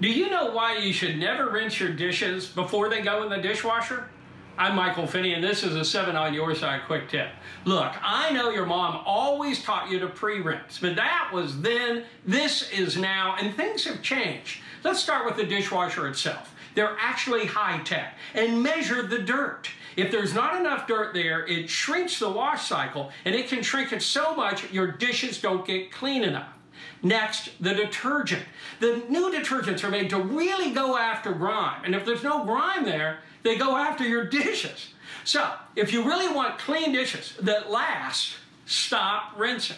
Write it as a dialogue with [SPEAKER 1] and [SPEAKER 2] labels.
[SPEAKER 1] Do you know why you should never rinse your dishes before they go in the dishwasher? I'm Michael Finney, and this is a 7 on your side quick tip. Look, I know your mom always taught you to pre rinse, but that was then, this is now, and things have changed. Let's start with the dishwasher itself. They're actually high tech and measure the dirt. If there's not enough dirt there, it shrinks the wash cycle and it can shrink it so much your dishes don't get clean enough. Next, the detergent. The new detergents are made to really go after grime. And if there's no grime there, they go after your dishes. So, if you really want clean dishes that last, stop rinsing.